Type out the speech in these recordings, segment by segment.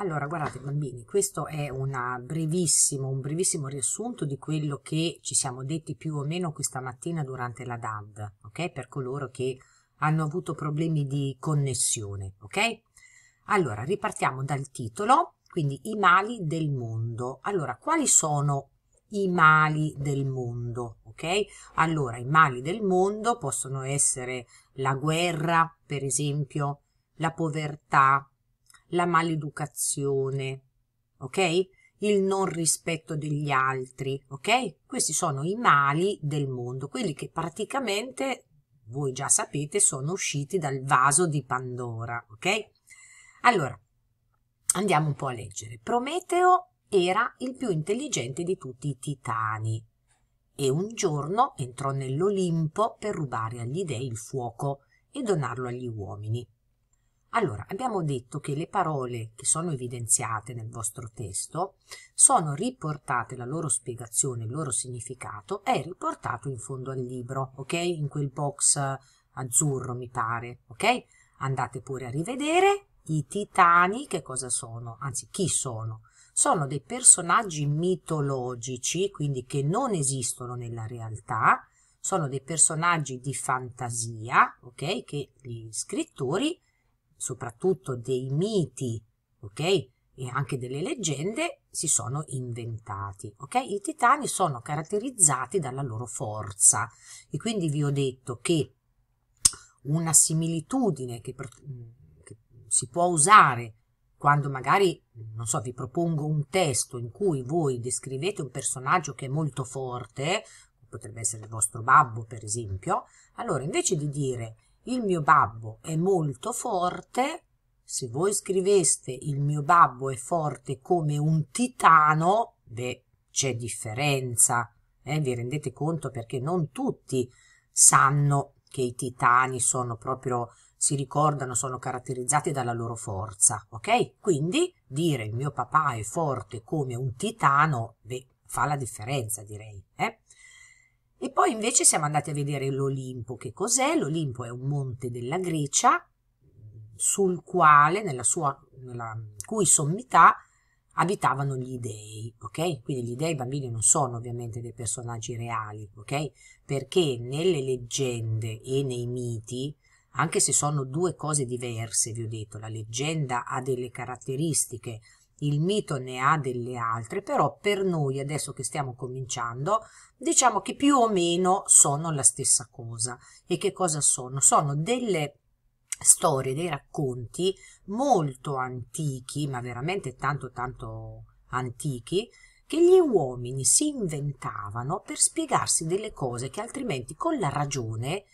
Allora, guardate bambini, questo è brevissimo, un brevissimo riassunto di quello che ci siamo detti più o meno questa mattina durante la DAD, ok? Per coloro che hanno avuto problemi di connessione, ok? Allora, ripartiamo dal titolo, quindi i mali del mondo. Allora, quali sono i mali del mondo, ok? Allora, i mali del mondo possono essere la guerra, per esempio, la povertà, la maleducazione, ok? Il non rispetto degli altri, ok? Questi sono i mali del mondo, quelli che praticamente voi già sapete sono usciti dal vaso di Pandora, ok? Allora, andiamo un po' a leggere. Prometeo era il più intelligente di tutti i titani e un giorno entrò nell'Olimpo per rubare agli dei il fuoco e donarlo agli uomini. Allora, abbiamo detto che le parole che sono evidenziate nel vostro testo sono riportate, la loro spiegazione, il loro significato è riportato in fondo al libro, ok? In quel box azzurro, mi pare, ok? Andate pure a rivedere i titani, che cosa sono? Anzi, chi sono? Sono dei personaggi mitologici, quindi che non esistono nella realtà, sono dei personaggi di fantasia, ok? Che gli scrittori soprattutto dei miti, ok? E anche delle leggende si sono inventati, ok? I titani sono caratterizzati dalla loro forza e quindi vi ho detto che una similitudine che, che si può usare quando magari, non so, vi propongo un testo in cui voi descrivete un personaggio che è molto forte, potrebbe essere il vostro babbo per esempio, allora invece di dire il mio babbo è molto forte, se voi scriveste il mio babbo è forte come un titano, beh, c'è differenza, eh? vi rendete conto perché non tutti sanno che i titani sono proprio, si ricordano, sono caratterizzati dalla loro forza, ok? Quindi dire il mio papà è forte come un titano, beh, fa la differenza direi, eh? E poi invece siamo andati a vedere l'Olimpo. Che cos'è? L'Olimpo è un monte della Grecia sul quale, nella sua nella cui sommità, abitavano gli dei, ok? Quindi gli dei bambini non sono ovviamente dei personaggi reali, ok? Perché nelle leggende e nei miti, anche se sono due cose diverse, vi ho detto, la leggenda ha delle caratteristiche il mito ne ha delle altre, però per noi adesso che stiamo cominciando, diciamo che più o meno sono la stessa cosa. E che cosa sono? Sono delle storie, dei racconti molto antichi, ma veramente tanto tanto antichi, che gli uomini si inventavano per spiegarsi delle cose che altrimenti con la ragione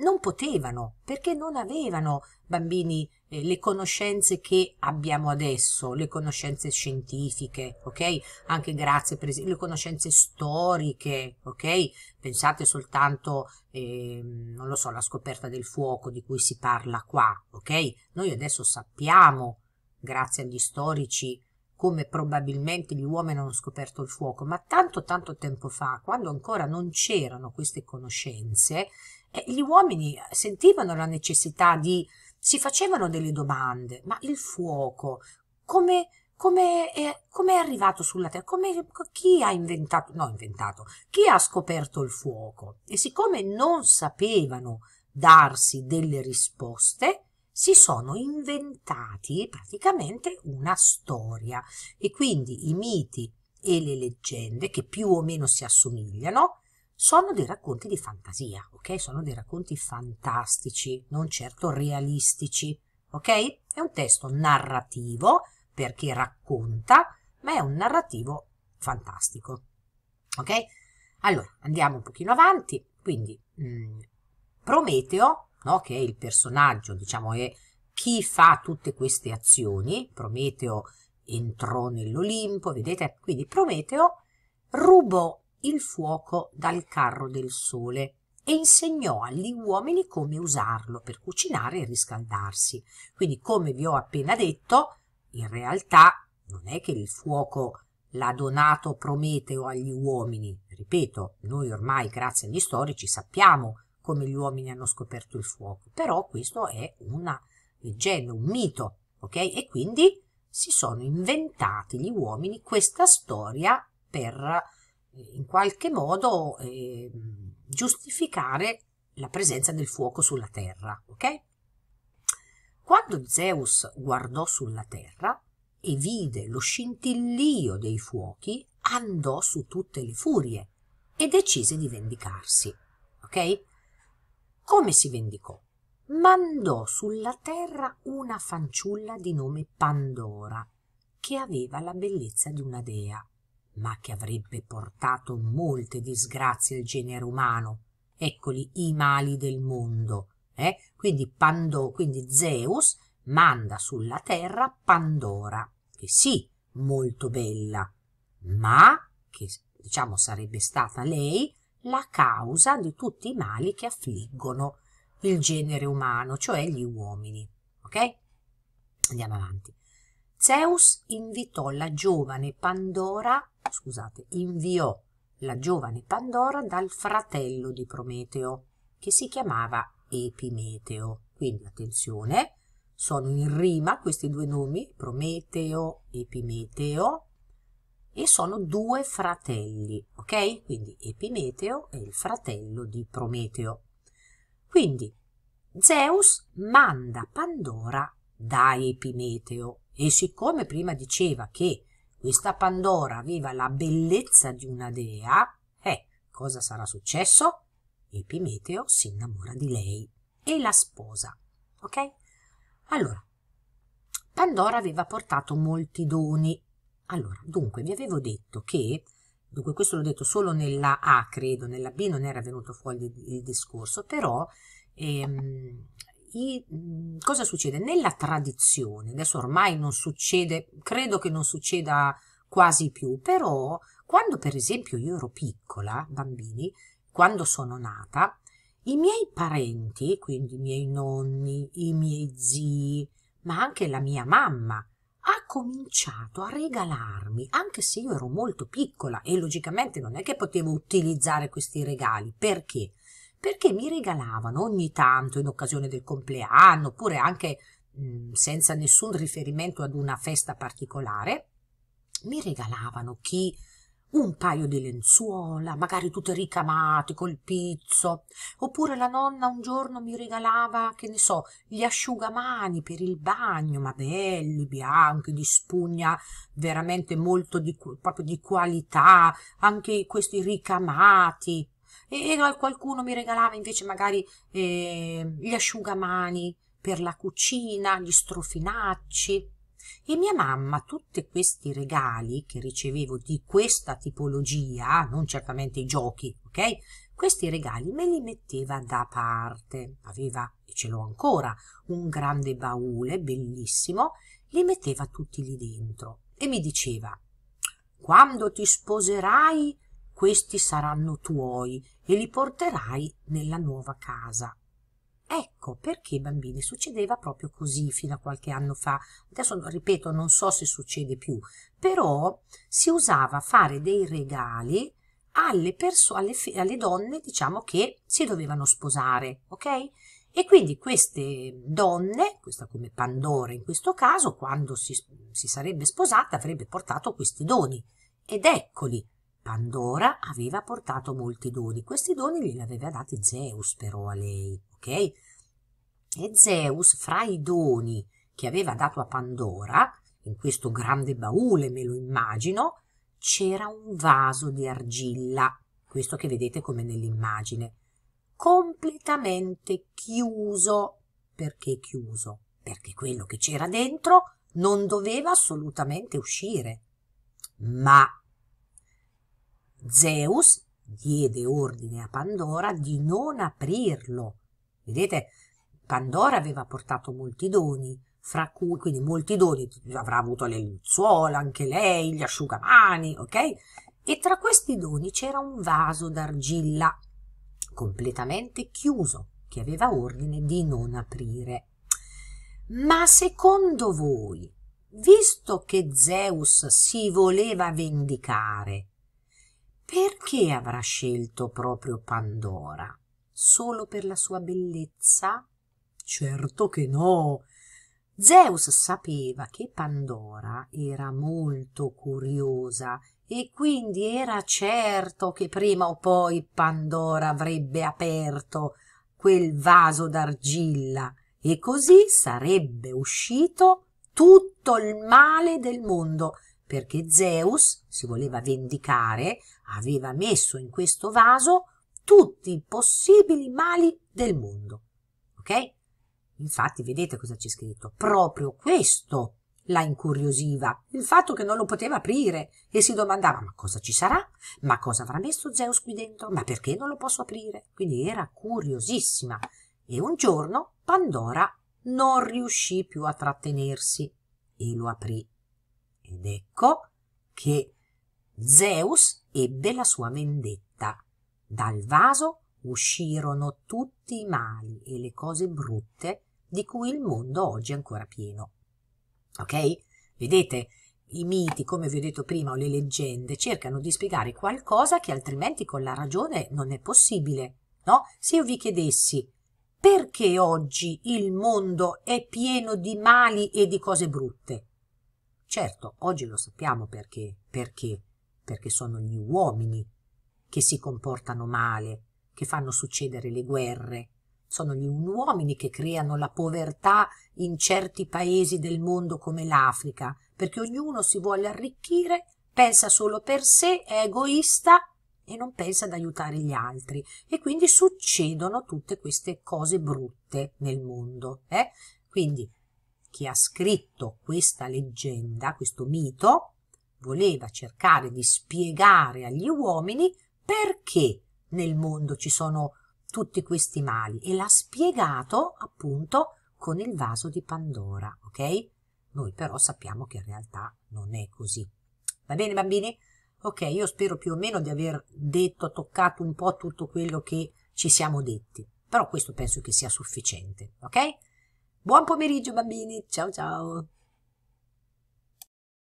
non potevano, perché non avevano bambini eh, le conoscenze che abbiamo adesso, le conoscenze scientifiche, ok? Anche grazie per esempio, le conoscenze storiche, ok? Pensate soltanto, eh, non lo so, alla scoperta del fuoco di cui si parla qua, ok? Noi adesso sappiamo, grazie agli storici, come probabilmente gli uomini hanno scoperto il fuoco, ma tanto tanto tempo fa, quando ancora non c'erano queste conoscenze, eh, gli uomini sentivano la necessità di si facevano delle domande, ma il fuoco come come è, come è arrivato sulla Terra? Come, chi ha inventato, no inventato, chi ha scoperto il fuoco? E siccome non sapevano darsi delle risposte, si sono inventati praticamente una storia e quindi i miti e le leggende che più o meno si assomigliano sono dei racconti di fantasia, ok? Sono dei racconti fantastici, non certo realistici, ok? È un testo narrativo perché racconta, ma è un narrativo fantastico, ok? Allora, andiamo un pochino avanti, quindi mh, mm, Prometeo no? che è il personaggio, diciamo, è chi fa tutte queste azioni. Prometeo entrò nell'Olimpo, vedete? Quindi Prometeo rubò il fuoco dal carro del sole e insegnò agli uomini come usarlo per cucinare e riscaldarsi. Quindi, come vi ho appena detto, in realtà non è che il fuoco l'ha donato Prometeo agli uomini. Ripeto, noi ormai, grazie agli storici, sappiamo come gli uomini hanno scoperto il fuoco, però questo è una leggenda, un mito, ok? E quindi si sono inventati gli uomini questa storia per eh, in qualche modo eh, giustificare la presenza del fuoco sulla terra, ok? Quando Zeus guardò sulla terra e vide lo scintillio dei fuochi, andò su tutte le furie e decise di vendicarsi, ok? Come si vendicò? mandò sulla terra una fanciulla di nome Pandora, che aveva la bellezza di una dea, ma che avrebbe portato molte disgrazie al genere umano. Eccoli i mali del mondo. Eh? Quindi, Pando, quindi Zeus manda sulla terra Pandora, che sì, molto bella, ma che diciamo sarebbe stata lei la causa di tutti i mali che affliggono il genere umano, cioè gli uomini. Ok? Andiamo avanti. Zeus invitò la giovane Pandora, scusate, inviò la giovane Pandora dal fratello di Prometeo, che si chiamava Epimeteo. Quindi attenzione, sono in rima questi due nomi, Prometeo, Epimeteo, e sono due fratelli, ok? Quindi Epimeteo è il fratello di Prometeo. Quindi Zeus manda Pandora da Epimeteo e siccome prima diceva che questa Pandora aveva la bellezza di una dea, eh, cosa sarà successo? Epimeteo si innamora di lei e la sposa. Ok? Allora, Pandora aveva portato molti doni. Allora, dunque, vi avevo detto che Dunque questo l'ho detto solo nella A, credo, nella B non era venuto fuori il, discorso, però ehm, i, cosa succede? Nella tradizione, adesso ormai non succede, credo che non succeda quasi più, però quando per esempio io ero piccola, bambini, quando sono nata, i miei parenti, quindi i miei nonni, i miei zii, ma anche la mia mamma, ha cominciato a regalarmi, anche se io ero molto piccola e logicamente non è che potevo utilizzare questi regali. Perché? Perché mi regalavano ogni tanto in occasione del compleanno, oppure anche mh, senza nessun riferimento ad una festa particolare, mi regalavano chi un paio di lenzuola, magari tutte ricamate col pizzo, oppure la nonna un giorno mi regalava, che ne so, gli asciugamani per il bagno, ma belli, bianchi, di spugna veramente molto di, proprio di qualità, anche questi ricamati. E, e qualcuno mi regalava invece magari eh, gli asciugamani per la cucina, gli strofinacci e mia mamma tutti questi regali che ricevevo di questa tipologia, non certamente i giochi, ok? Questi regali me li metteva da parte. Aveva, e ce l'ho ancora, un grande baule bellissimo, li metteva tutti lì dentro e mi diceva quando ti sposerai questi saranno tuoi e li porterai nella nuova casa. Ecco perché, bambini, succedeva proprio così fino a qualche anno fa. Adesso, ripeto, non so se succede più, però si usava fare dei regali alle, perso- alle, alle donne, diciamo, che si dovevano sposare, ok? E quindi queste donne, questa come Pandora in questo caso, quando si, si sarebbe sposata, avrebbe portato questi doni. Ed eccoli, Pandora aveva portato molti doni. Questi doni glieli aveva dati Zeus però a lei, ok? E Zeus, fra i doni che aveva dato a Pandora, in questo grande baule me lo immagino, c'era un vaso di argilla, questo che vedete come nell'immagine, completamente chiuso. Perché chiuso? Perché quello che c'era dentro non doveva assolutamente uscire. Ma Zeus diede ordine a Pandora di non aprirlo. Vedete, Pandora aveva portato molti doni, fra cui, quindi molti doni, avrà avuto le lenzuola, anche lei, gli asciugamani, ok? E tra questi doni c'era un vaso d'argilla, completamente chiuso, che aveva ordine di non aprire. Ma secondo voi, visto che Zeus si voleva vendicare perché avrà scelto proprio Pandora? Solo per la sua bellezza? Certo che no. Zeus sapeva che Pandora era molto curiosa e quindi era certo che prima o poi Pandora avrebbe aperto quel vaso d'argilla e così sarebbe uscito tutto il male del mondo perché Zeus si voleva vendicare, aveva messo in questo vaso tutti i possibili mali del mondo. Ok? Infatti, vedete cosa c'è scritto? Proprio questo la incuriosiva, il fatto che non lo poteva aprire e si domandava ma cosa ci sarà? Ma cosa avrà messo Zeus qui dentro? Ma perché non lo posso aprire? Quindi era curiosissima e un giorno Pandora non riuscì più a trattenersi e lo aprì. Ed ecco che Zeus ebbe la sua vendetta. Dal vaso uscirono tutti i mali e le cose brutte di cui il mondo oggi è ancora pieno. Ok? Vedete? I miti, come vi ho detto prima, o le leggende cercano di spiegare qualcosa che altrimenti con la ragione non è possibile. No? Se io vi chiedessi perché oggi il mondo è pieno di mali e di cose brutte? Certo, oggi lo sappiamo perché. Perché? Perché sono gli uomini che si comportano male, che fanno succedere le guerre, sono gli uomini che creano la povertà in certi paesi del mondo come l'Africa, perché ognuno si vuole arricchire, pensa solo per sé, è egoista e non pensa ad aiutare gli altri. E quindi succedono tutte queste cose brutte nel mondo. Eh? Quindi chi ha scritto questa leggenda, questo mito, voleva cercare di spiegare agli uomini perché nel mondo ci sono tutti questi mali e l'ha spiegato appunto con il vaso di Pandora, ok? Noi però sappiamo che in realtà non è così. Va bene bambini? Ok, io spero più o meno di aver detto, toccato un po' tutto quello che ci siamo detti, però questo penso che sia sufficiente, ok? Buon pomeriggio bambini, ciao ciao!